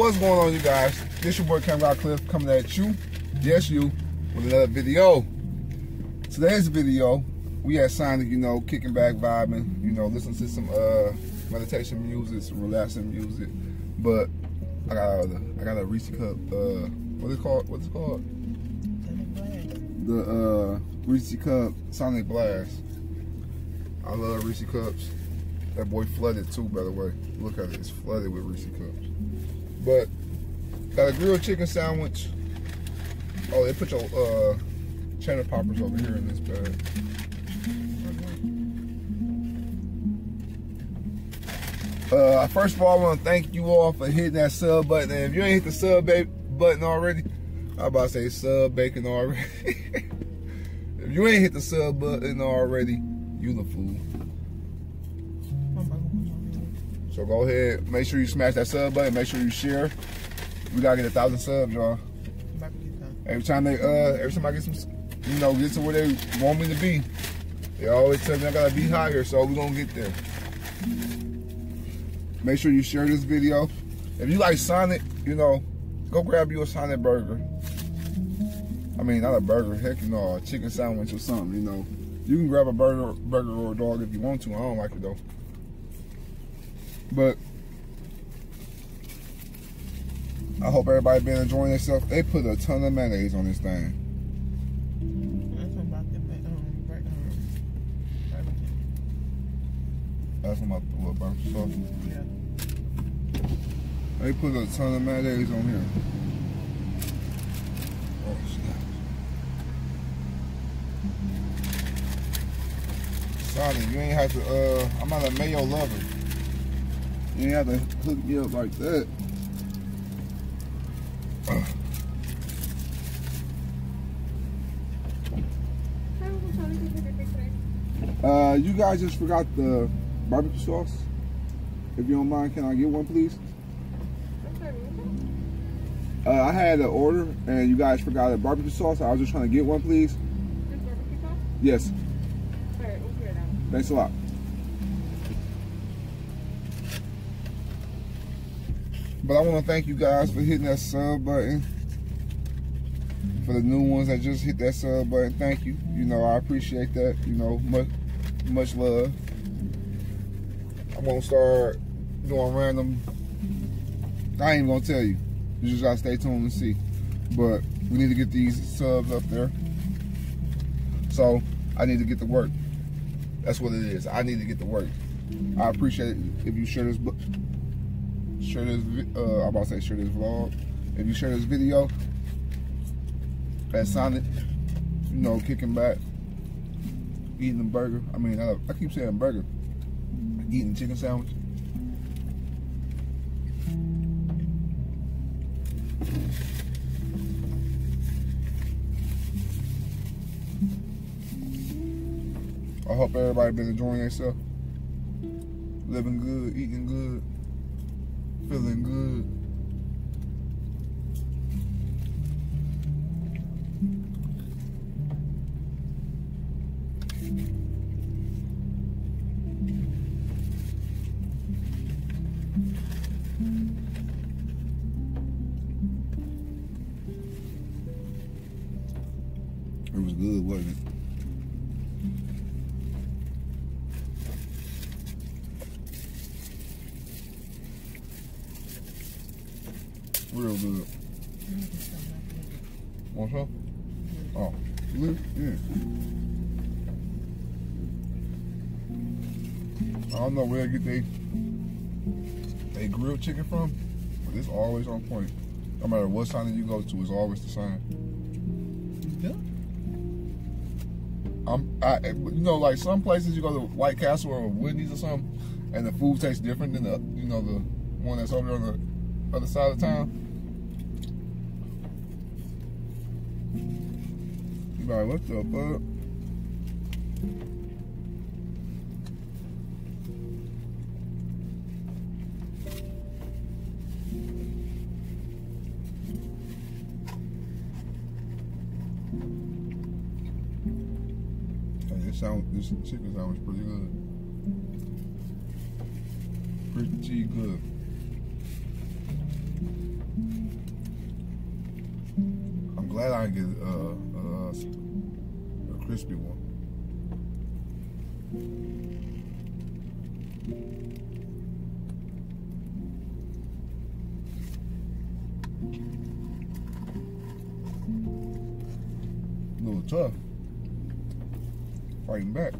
what's going on, you guys? This your boy Cam Cliff coming at you, yes you, with another video. Today's video, we at Sonic, you know, kicking back, vibing, you know, listening to some uh meditation music, some relaxing music. But I got a, I got a Reese cup. Uh, it called? What's it called? The uh, Reese cup Sonic Blast. I love Reese cups. That boy flooded too, by the way. Look at it, it's flooded with Reese cups. But got a grilled chicken sandwich. Oh, they put your uh, cheddar poppers over here in this bag. Uh, first of all, I want to thank you all for hitting that sub button. And if you ain't hit the sub button already, I'm about to say sub bacon already. if you ain't hit the sub button already, you the fool. So go ahead, make sure you smash that sub button, make sure you share. We gotta get a thousand subs, y'all. Every time they uh every time I get some you know, get to where they want me to be, they always tell me I gotta be higher, so we gonna get there. Make sure you share this video. If you like Sonic, you know, go grab you a Sonic burger. I mean, not a burger, heck, you know, a chicken sandwich or something, you know. You can grab a burger, burger or a dog if you want to. I don't like it though. But I hope everybody been enjoying themselves. They put a ton of mayonnaise on this thing. That's my what barbecue sauce. Yeah. They put a ton of mayonnaise on here. Oh snap! Sonny, you ain't have to. Uh, I'm not a mayo lover. You have to hook me up like that. Uh, you guys just forgot the barbecue sauce. If you don't mind, can I get one, please? Uh, I had an order, and you guys forgot the barbecue sauce. I was just trying to get one, please. Yes. Thanks a lot. But I want to thank you guys for hitting that sub button. For the new ones that just hit that sub button, thank you. You know, I appreciate that. You know, much, much love. I'm gonna start doing random. I ain't gonna tell you. You just gotta stay tuned and see. But we need to get these subs up there. So I need to get to work. That's what it is. I need to get to work. I appreciate it if you share this book share this, uh, I'm about to say share this vlog. If you share this video, at Sonic, you know, kicking back, eating a burger. I mean, I, I keep saying burger. Eating chicken sandwich. I hope everybody been enjoying themselves. Living good, eating good feeling good. It was good, wasn't it? Real good. Want some? Oh, Yeah. I don't know where they get they they grilled chicken from, but it's always on point. No matter what sign you go to, it's always the same. Yeah. I'm, I, eh, you know, like some places you go to White Castle or Wendy's or something, and the food tastes different than the, you know, the one that's over there on the other side of town. Alright, what the fuck? This sound chicken sandwich pretty good. Pretty good. I'm glad I get uh, uh, crispy one. A little tough. Fighting back.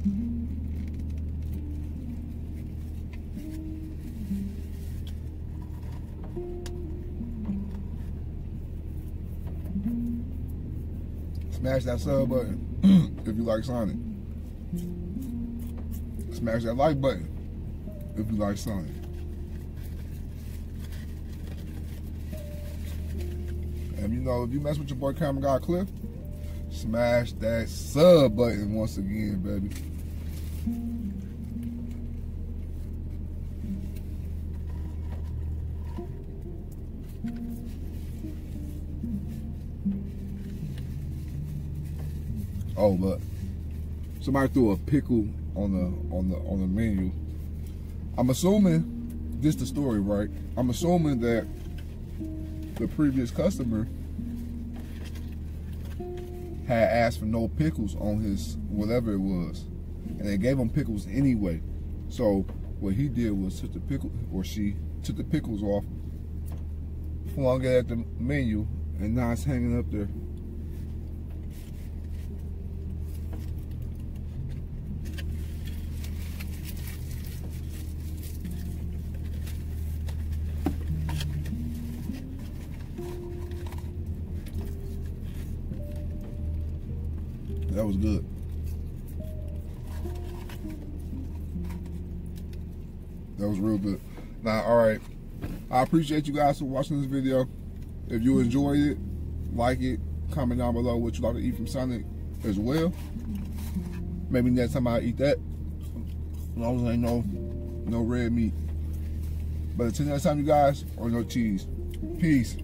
Smash that sub button if you like Sonic. Smash that like button if you like Sonic. And you know, if you mess with your boy Camera Guy Cliff, smash that sub button once again, baby. Oh, but somebody threw a pickle on the on the on the menu. I'm assuming this the story, right? I'm assuming that the previous customer had asked for no pickles on his whatever it was, and they gave him pickles anyway. So what he did was took the pickle, or she took the pickles off, flung it at the menu, and now it's hanging up there. That was good. That was real good. Now, all right. I appreciate you guys for watching this video. If you enjoyed it, like it, comment down below what you like to eat from Sonic as well. Maybe next time I eat that. As long as ain't no, no red meat. But until next time, you guys, or no cheese. Peace.